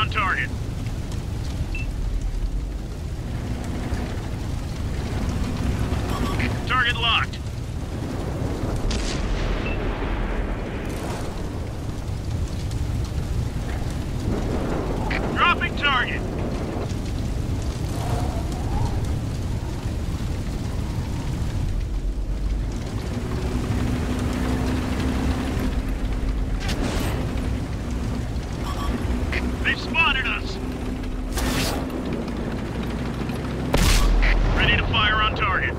on target. Target locked. Dropping target. They've spotted us! Ready to fire on target.